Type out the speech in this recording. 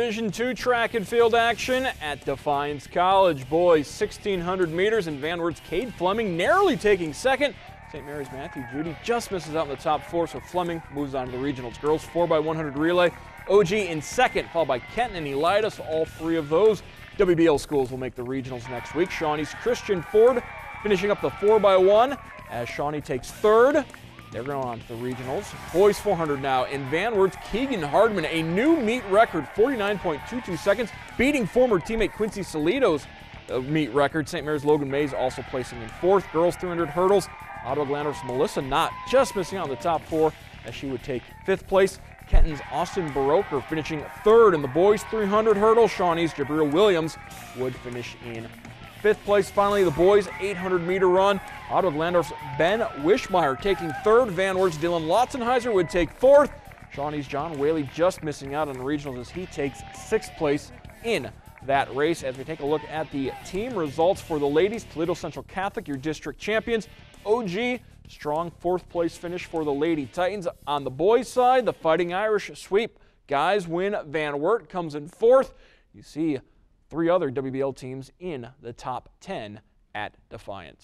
Division two track and field action at Defiance College. Boys 1600 meters and Van Wert's Cade Fleming narrowly taking second. St. Mary's Matthew Judy just misses out in the top four, so Fleming moves on to the regionals. Girls 4x100 relay. OG in second, followed by Kenton and Elida. All three of those WBL schools will make the regionals next week. Shawnee's Christian Ford finishing up the 4x1 as Shawnee takes third. They're going on to the regionals. Boys 400 now. In Van Wert's Keegan Hardman, a new meet record, 49.22 seconds, beating former teammate Quincy Salito's uh, meet record. St. Mary's Logan Mays also placing in fourth. Girls 300 hurdles. Ottawa Glandorf's Melissa Knott just missing out on the top four as she would take fifth place. Kenton's Austin Baroker finishing third in the boys 300 hurdle. Shawnee's Jabril Williams would finish in fifth place. Finally, the boys 800 meter run. Ottawa Glandorf's Ben Wishmeyer taking third. Van Wert's Dylan Lotzenheiser would take fourth. Shawnee's John Whaley just missing out on the regionals as he takes sixth place in that race. As we take a look at the team results for the ladies, Toledo Central Catholic, your district champions. OG, strong fourth place finish for the Lady Titans. On the boys side, the Fighting Irish sweep. Guys win. Van Wert comes in fourth. You see three other WBL teams in the top 10 at Defiance.